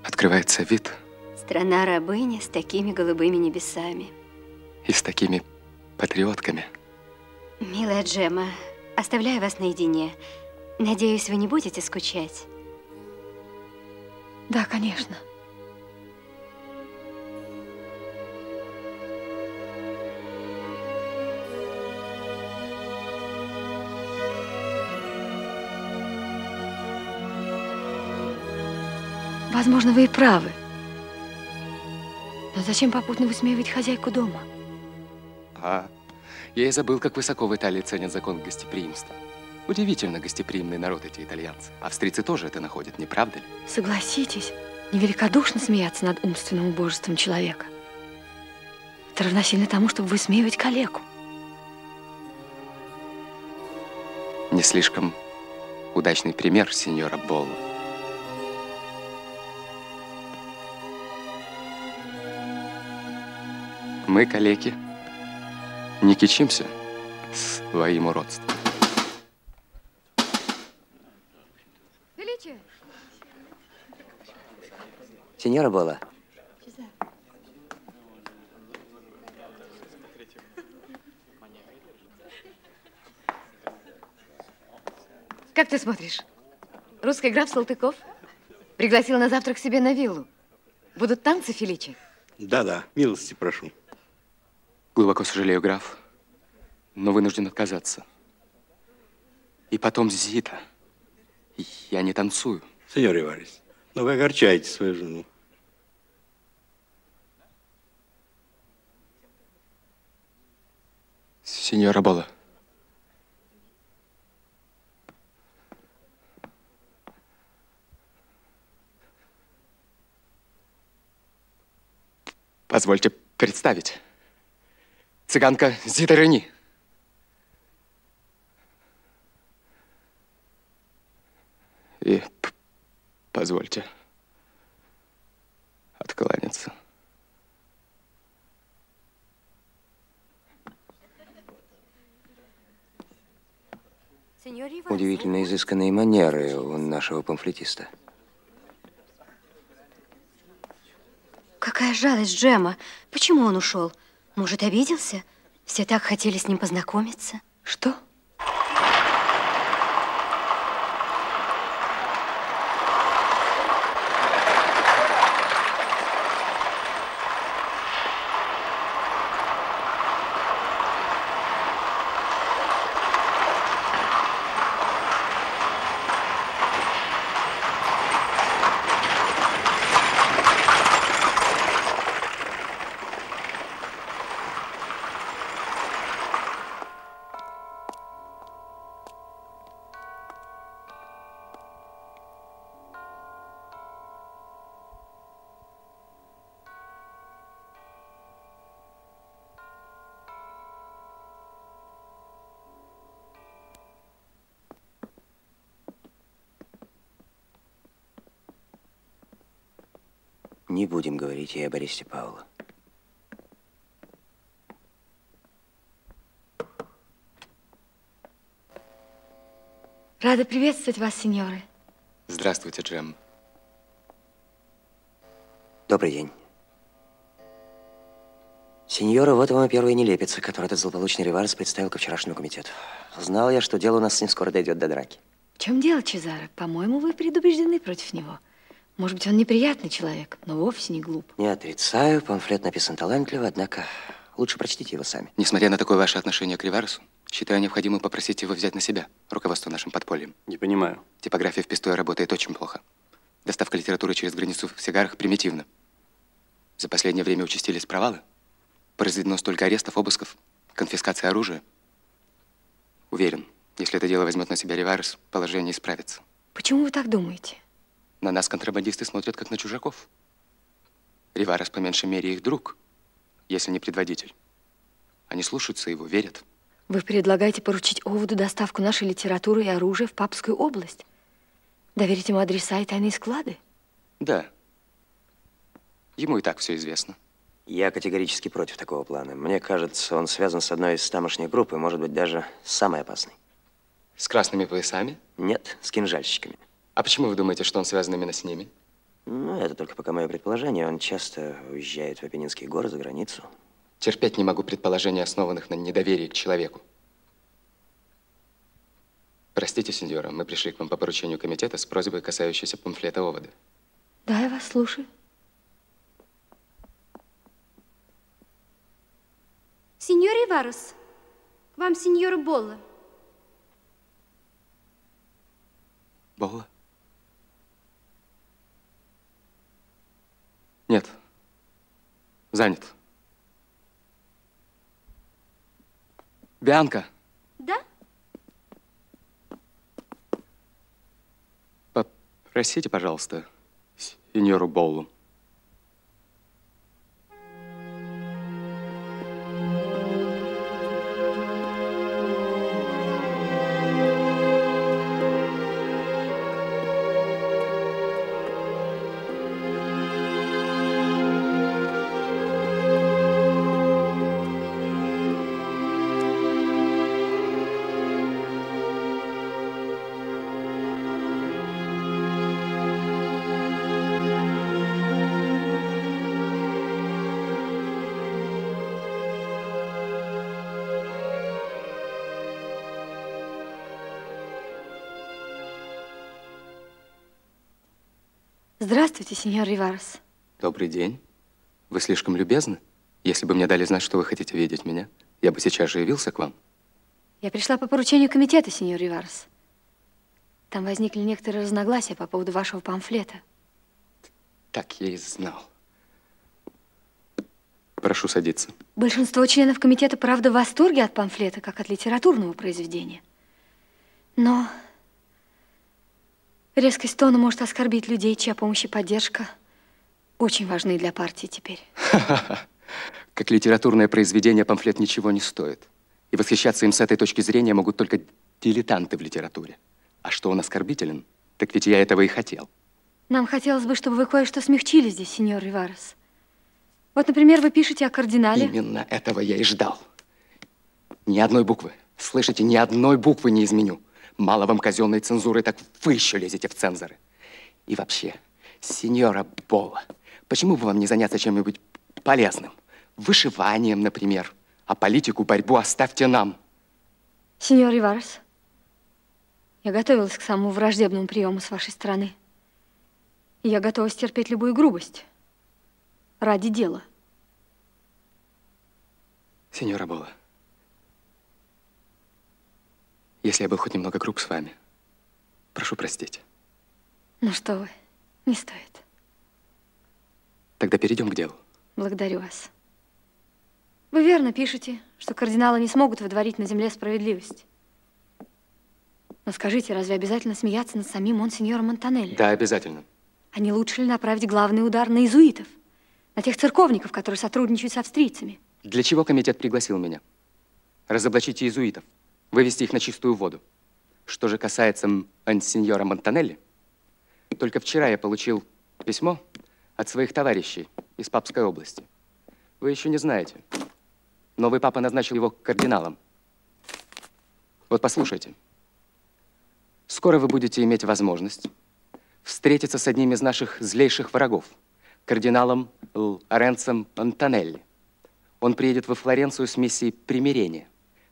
Speaker 1: открывается вид?
Speaker 18: Страна рабыни с такими голубыми небесами.
Speaker 1: И с такими патриотками.
Speaker 18: Милая Джема, оставляю вас наедине. Надеюсь, вы не будете скучать.
Speaker 9: Да, конечно. Возможно, вы и правы. Но зачем попутно высмеивать хозяйку дома?
Speaker 1: А, я и забыл, как высоко в Италии ценят закон гостеприимства. Удивительно гостеприимный народ эти итальянцы. Австрийцы тоже это находят, не правда ли?
Speaker 9: Согласитесь, невеликодушно смеяться над умственным убожеством человека. Это равносильно тому, чтобы высмеивать калеку.
Speaker 1: Не слишком удачный пример, сеньора Болла. Мы, калеки, не кичимся своим уродством.
Speaker 9: Величие!
Speaker 17: Сеньора Бола,
Speaker 9: Как ты смотришь? Русский граф Салтыков пригласил на завтрак себе на виллу. Будут танцы, Феличи?
Speaker 19: Да-да, милости прошу.
Speaker 1: Глубоко сожалею, граф, но вынужден отказаться. И потом Зита. Я не танцую.
Speaker 19: Сеньор Иварис, но вы огорчаете свою жену.
Speaker 15: Сеньора Бола. Позвольте представить. Цыганка Зита Рени. И позвольте откланяться.
Speaker 17: Удивительно изысканные манеры у нашего памфлетиста.
Speaker 18: Какая жалость Джема. Почему он ушел? Может, обиделся? Все так хотели с ним познакомиться.
Speaker 9: Что?
Speaker 17: Будем говорить ей об аресте Паула.
Speaker 9: Рада приветствовать вас, сеньоры.
Speaker 15: Здравствуйте, Джем.
Speaker 17: Добрый день. Сеньора, вот вам и первый нелепец, который этот злополучный Риварес представил ко вчерашнему комитету. Знал я, что дело у нас с ним скоро дойдет до драки.
Speaker 9: В чем дело, Чезаро? По-моему, вы предубеждены против него. Может быть, он неприятный человек, но вовсе не глуп.
Speaker 17: Не отрицаю, памфлет написан талантливо, однако лучше прочтите его сами.
Speaker 1: Несмотря на такое ваше отношение к Риваресу, считаю необходимым попросить его взять на себя руководство нашим подпольем.
Speaker 6: Не понимаю.
Speaker 1: Типография в Пестое работает очень плохо. Доставка литературы через границу в сигарах примитивна. За последнее время участились провалы. Произведено столько арестов, обысков, конфискации оружия. Уверен, если это дело возьмет на себя Риварес, положение исправится.
Speaker 9: Почему вы так думаете?
Speaker 1: На нас контрабандисты смотрят, как на чужаков. Риварес, по меньшей мере, их друг, если не предводитель. Они слушаются его, верят.
Speaker 9: Вы предлагаете поручить Оводу доставку нашей литературы и оружия в Папскую область? Доверить ему адреса и тайные склады?
Speaker 1: Да. Ему и так все известно.
Speaker 17: Я категорически против такого плана. Мне кажется, он связан с одной из тамошних групп и, может быть, даже самой опасной.
Speaker 1: С красными поясами?
Speaker 17: Нет, с кинжальщиками.
Speaker 1: А почему вы думаете, что он связан именно с ними?
Speaker 17: Ну, это только пока мое предположение. Он часто уезжает в Апеннинские горы за границу.
Speaker 1: Терпеть не могу предположений, основанных на недоверии к человеку. Простите, сеньора, мы пришли к вам по поручению комитета с просьбой, касающейся памфлета Овода.
Speaker 9: Да, я вас слушаю.
Speaker 18: Сеньор Иварус, к вам сеньора Болла.
Speaker 1: Болла? Нет. Занят. Бианка,
Speaker 18: Да?
Speaker 1: попросите, пожалуйста, сеньору Боллу.
Speaker 9: Здравствуйте, сеньор Риварес.
Speaker 1: Добрый день. Вы слишком любезны. Если бы мне дали знать, что вы хотите видеть меня, я бы сейчас же явился к вам.
Speaker 9: Я пришла по поручению комитета, сеньор Риварес. Там возникли некоторые разногласия по поводу вашего памфлета.
Speaker 1: Так я и знал. Прошу садиться.
Speaker 9: Большинство членов комитета, правда, в восторге от памфлета, как от литературного произведения. Но резкость тона может оскорбить людей, чья помощь и поддержка очень важны для партии теперь.
Speaker 1: Как литературное произведение памфлет ничего не стоит. И восхищаться им с этой точки зрения могут только дилетанты в литературе. А что он оскорбителен, так ведь я этого и хотел.
Speaker 9: Нам хотелось бы, чтобы вы кое-что смягчили здесь, сеньор Риварес. Вот, например, вы пишете о кардинале.
Speaker 1: Именно этого я и ждал. Ни одной буквы. Слышите, ни одной буквы не изменю. Мало вам казенной цензуры, так вы еще лезете в цензоры. И вообще, сеньора Бола, почему бы вам не заняться чем-нибудь полезным? Вышиванием, например. А политику, борьбу оставьте нам.
Speaker 9: Сеньор Риварес, я готовилась к самому враждебному приему с вашей стороны. И я готова стерпеть любую грубость ради дела.
Speaker 1: Сеньора Бола, если я был хоть немного груб с вами, прошу простить.
Speaker 9: Ну что вы, не стоит.
Speaker 1: Тогда перейдем к делу.
Speaker 9: Благодарю вас. Вы верно пишете, что кардиналы не смогут выдворить на земле справедливость. Но скажите, разве обязательно смеяться над самим монсеньором Монтанелли?
Speaker 1: Да, обязательно.
Speaker 9: А не лучше ли направить главный удар на иезуитов? На тех церковников, которые сотрудничают с австрийцами?
Speaker 1: Для чего комитет пригласил меня? Разоблачить иезуитов, вывести их на чистую воду. Что же касается монсеньора Монтанелли, только вчера я получил письмо от своих товарищей из Папской области. Вы еще не знаете. Новый папа назначил его кардиналом. Вот послушайте. Скоро вы будете иметь возможность встретиться с одним из наших злейших врагов, кардиналом Лоренцем Антонелли. Он приедет во Флоренцию с миссией примирения.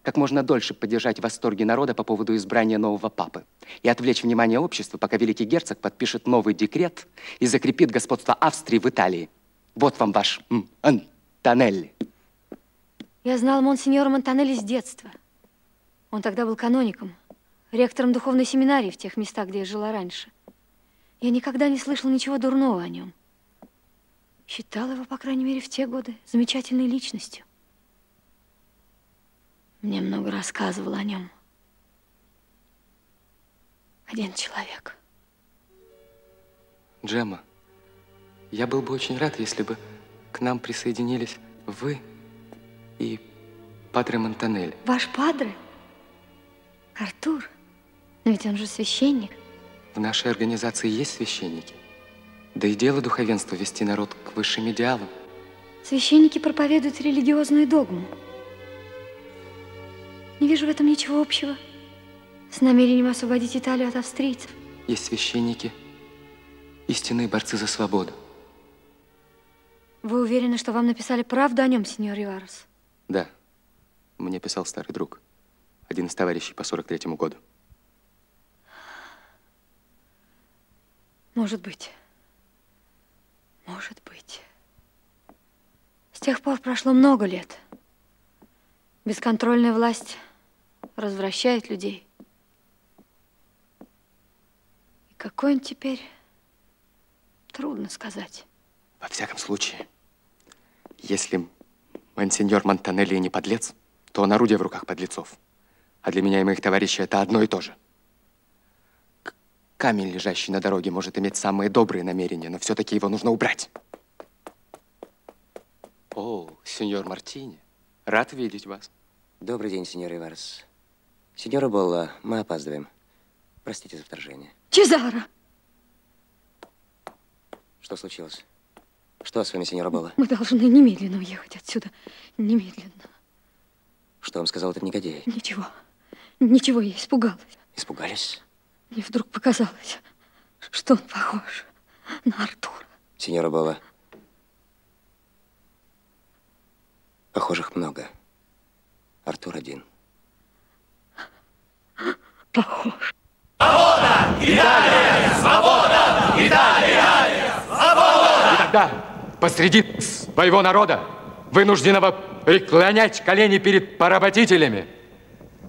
Speaker 1: Как можно дольше поддержать восторги народа по поводу избрания нового папы и отвлечь внимание общества, пока великий герцог подпишет новый декрет и закрепит господство Австрии в Италии. Вот вам ваш Антонелли.
Speaker 9: Я знал монсеньора Монтанелли с детства. Он тогда был каноником, ректором духовной семинарии в тех местах, где я жила раньше. Я никогда не слышал ничего дурного о нем. Считал его, по крайней мере, в те годы замечательной личностью. Мне много рассказывал о нем. Один человек.
Speaker 1: Джемма, я был бы очень рад, если бы к нам присоединились вы и Падре Монтанель.
Speaker 9: Ваш Падре? Артур? Но ведь он же священник.
Speaker 1: В нашей организации есть священники. Да и дело духовенства вести народ к высшим идеалам.
Speaker 9: Священники проповедуют религиозную догму. Не вижу в этом ничего общего с намерением освободить Италию от австрийцев.
Speaker 1: Есть священники, истинные борцы за свободу.
Speaker 9: Вы уверены, что вам написали правду о нем, сеньор Риварес?
Speaker 1: Да, мне писал старый друг, один из товарищей по 43-му году.
Speaker 9: Может быть. Может быть. С тех пор прошло много лет. Бесконтрольная власть развращает людей. И какой он теперь, трудно сказать.
Speaker 1: Во всяком случае, если Монсеньор Монтанелли не подлец, то он орудие в руках подлецов. А для меня и моих товарищей это одно и то же. Камень, лежащий на дороге, может иметь самые добрые намерения, но все-таки его нужно убрать. О, сеньор Мартини, рад видеть вас.
Speaker 17: Добрый день, сеньор Иварс. Сеньора Болла, мы опаздываем. Простите за вторжение.
Speaker 9: Чезаро!
Speaker 17: Что случилось? Что с вами, сеньора Болла?
Speaker 9: Мы должны немедленно уехать отсюда. Немедленно.
Speaker 17: Что вам сказал этот негодяй?
Speaker 9: Ничего. Ничего, я испугалась.
Speaker 17: Испугались?
Speaker 9: Мне вдруг показалось, что он похож на Артура.
Speaker 17: Сеньора Болла, похожих много. Артур один.
Speaker 9: Похож.
Speaker 20: Свобода! Италия! Свобода! Италия! Свобода!
Speaker 1: И тогда посреди своего народа, вынужденного преклонять колени перед поработителями,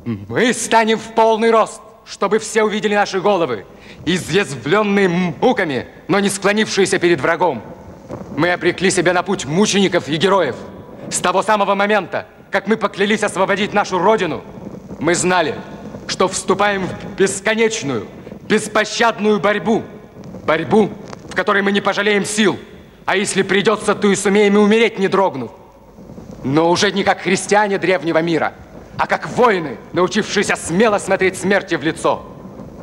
Speaker 1: мы станем в полный рост, чтобы все увидели наши головы, изъязвленные муками, но не склонившиеся перед врагом. Мы обрекли себя на путь мучеников и героев. С того самого момента, как мы поклялись освободить нашу Родину, мы знали, что вступаем в бесконечную, беспощадную борьбу. Борьбу, в которой мы не пожалеем сил. А если придется, то и сумеем и умереть, не дрогнув. Но уже не как христиане древнего мира, а как воины, научившиеся смело смотреть смерти в лицо.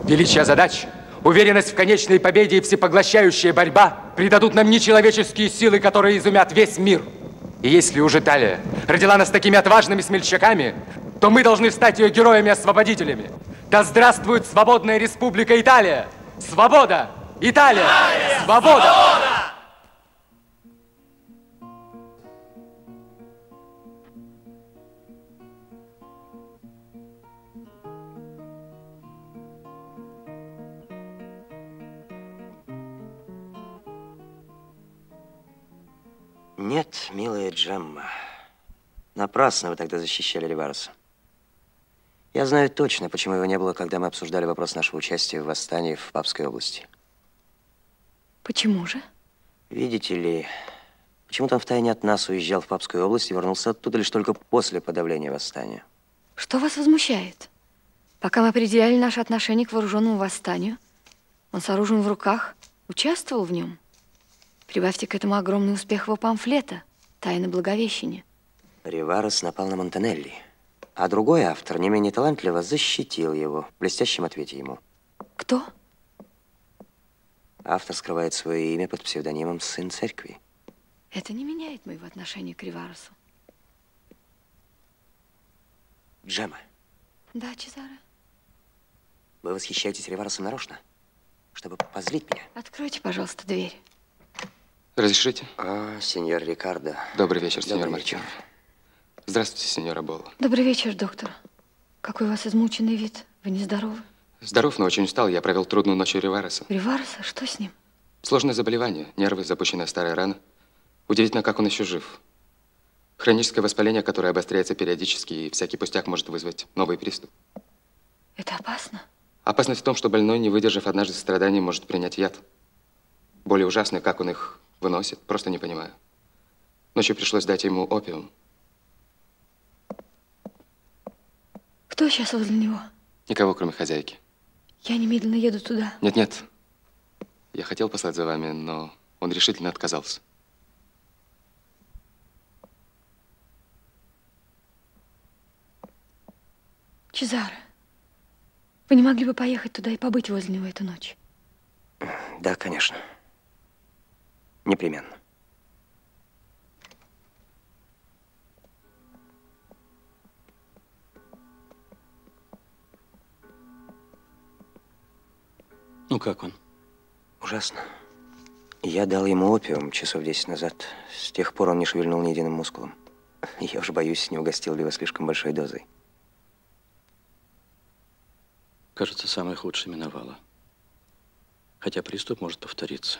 Speaker 1: Величие задач, уверенность в конечной победе и всепоглощающая борьба придадут нам нечеловеческие силы, которые изумят весь мир. И если уж Италия родила нас такими отважными смельчаками, то мы должны стать ее героями-освободителями. Да здравствует свободная республика Италия! Свобода! Италия! Свобода!
Speaker 17: Нет, милая Джемма. Напрасно вы тогда защищали Ливареса. Я знаю точно, почему его не было, когда мы обсуждали вопрос нашего участия в восстании в Папской области.
Speaker 9: Почему же?
Speaker 17: Видите ли, почему-то он втайне от нас уезжал в Папскую область и вернулся оттуда лишь только после подавления восстания.
Speaker 9: Что вас возмущает? Пока мы определяли наше отношение к вооруженному восстанию, он с оружием в руках участвовал в нем. Прибавьте к этому огромный успех его памфлета «Тайны Благовещения».
Speaker 17: Риварес напал на Монтанелли, а другой автор, не менее талантливо, защитил его в блестящем ответе ему.
Speaker 9: Кто?
Speaker 17: Автор скрывает свое имя под псевдонимом «Сын церкви».
Speaker 9: Это не меняет моего отношения к Риваресу.
Speaker 17: Джема,
Speaker 9: Да, Чезаре?
Speaker 17: вы восхищаетесь Риваресом нарочно, чтобы позлить меня?
Speaker 9: Откройте, пожалуйста, дверь.
Speaker 1: Разрешите?
Speaker 17: А, сеньор Рикардо.
Speaker 1: Добрый вечер, сеньор
Speaker 17: Добрый
Speaker 1: Марчино. Здравствуйте, сеньора Болла.
Speaker 9: Добрый вечер, доктор. Какой у вас измученный вид. Вы нездоровы?
Speaker 1: Здоров, но очень устал. Я провел трудную ночь у Ривареса.
Speaker 9: Ривареса? Что с ним?
Speaker 1: Сложное заболевание, нервы, запущенная старая рана. Удивительно, как он еще жив. Хроническое воспаление, которое обостряется периодически, и всякий пустяк может вызвать новый приступ.
Speaker 9: Это опасно?
Speaker 1: Опасность в том, что больной, не выдержав однажды страданий, может принять яд. Более ужасный, как он их выносит, просто не понимаю. Ночью пришлось дать ему опиум.
Speaker 9: Кто сейчас возле него?
Speaker 1: Никого, кроме хозяйки.
Speaker 9: Я немедленно еду туда.
Speaker 1: Нет-нет. Я хотел послать за вами, но он решительно отказался.
Speaker 9: Чезаре, вы не могли бы поехать туда и побыть возле него эту ночь?
Speaker 17: Да, конечно. Непременно.
Speaker 19: Ну, как он?
Speaker 17: Ужасно. Я дал ему опиум часов 10 назад. С тех пор он не шевельнул ни единым мускулом. Я уж боюсь, не угостил ли его слишком большой дозой.
Speaker 19: Кажется, самое худшее миновало. Хотя приступ может повториться.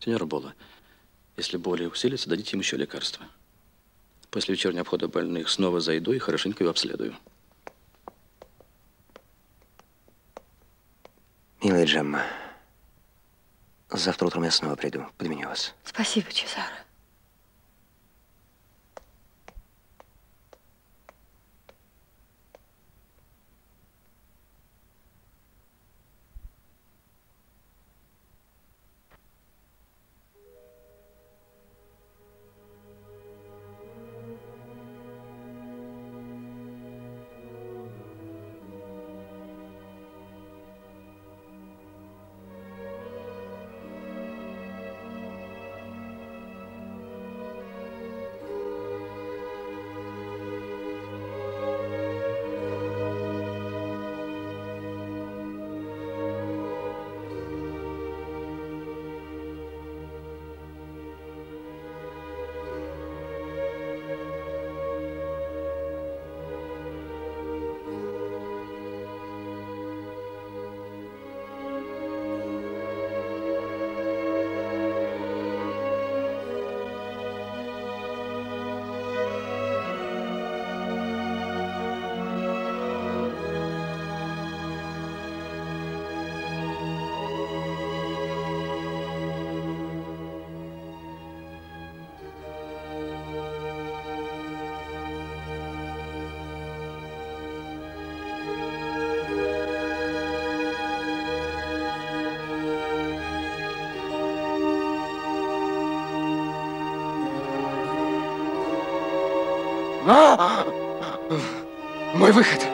Speaker 19: Сеньор Бола, если боли усилятся, дадите им еще лекарства. После вечернего обхода больных снова зайду и хорошенько его обследую.
Speaker 17: Милая Джемма, завтра утром я снова приду, подменю вас.
Speaker 9: Спасибо, Чезаре.
Speaker 1: Мой выход.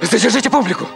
Speaker 1: Задержите публику.